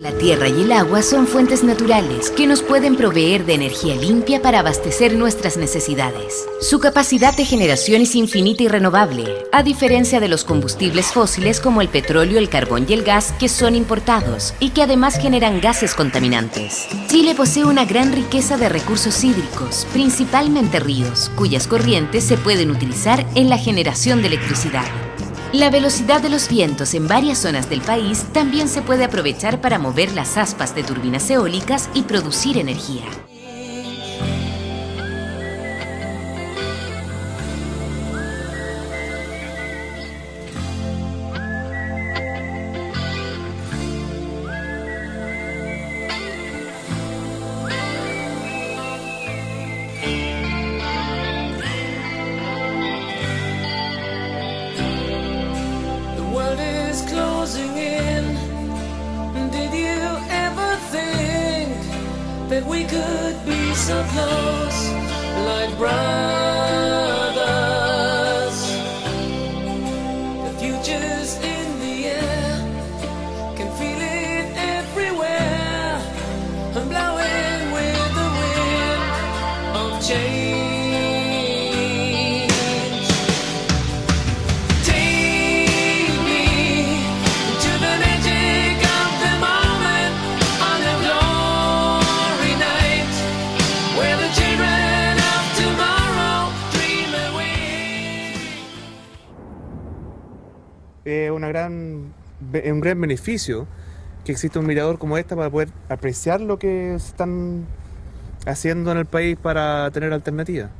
La tierra y el agua son fuentes naturales que nos pueden proveer de energía limpia para abastecer nuestras necesidades. Su capacidad de generación es infinita y renovable, a diferencia de los combustibles fósiles como el petróleo, el carbón y el gas que son importados y que además generan gases contaminantes. Chile posee una gran riqueza de recursos hídricos, principalmente ríos, cuyas corrientes se pueden utilizar en la generación de electricidad. La velocidad de los vientos en varias zonas del país también se puede aprovechar para mover las aspas de turbinas eólicas y producir energía. That we could be so close, like brothers? The future's in the air, can feel it everywhere. Es una gran, un gran beneficio que exista un mirador como este para poder apreciar lo que están haciendo en el país para tener alternativas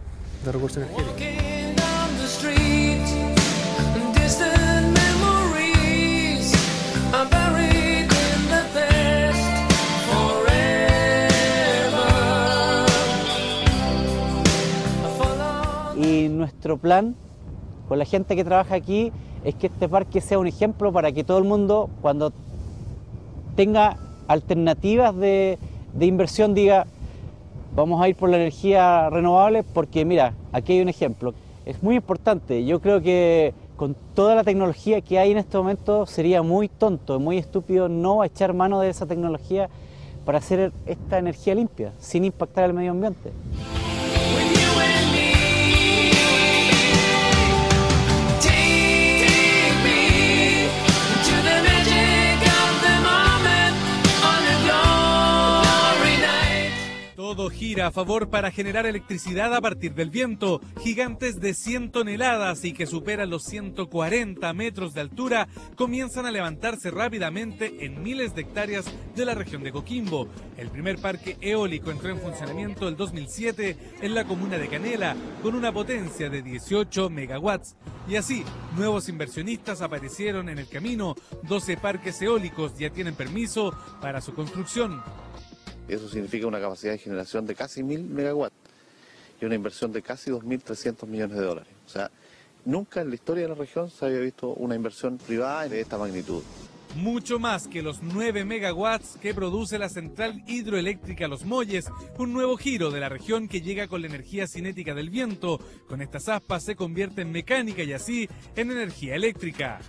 de recursos energéticos. Y nuestro plan con la gente que trabaja aquí es que este parque sea un ejemplo para que todo el mundo, cuando tenga alternativas de, inversión, diga, vamos a ir por la energía renovable porque mira, aquí hay un ejemplo. Es muy importante. Yo creo que con toda la tecnología que hay en este momento sería muy tonto, muy estúpido no echar mano de esa tecnología para hacer esta energía limpia, sin impactar al medio ambiente. Todo gira a favor para generar electricidad a partir del viento. Gigantes de 100 toneladas y que superan los 140 metros de altura comienzan a levantarse rápidamente en miles de hectáreas de la región de Coquimbo. El primer parque eólico entró en funcionamiento el 2007 en la comuna de Canela con una potencia de 18 megawatts. Y así, nuevos inversionistas aparecieron en el camino. 12 parques eólicos ya tienen permiso para su construcción. Eso significa una capacidad de generación de casi 1000 megawatts y una inversión de casi 2.300 millones de dólares. O sea, nunca en la historia de la región se había visto una inversión privada de esta magnitud. Mucho más que los 9 megawatts que produce la central hidroeléctrica Los Molles, un nuevo giro de la región que llega con la energía cinética del viento. Con estas aspas se convierte en mecánica y así en energía eléctrica.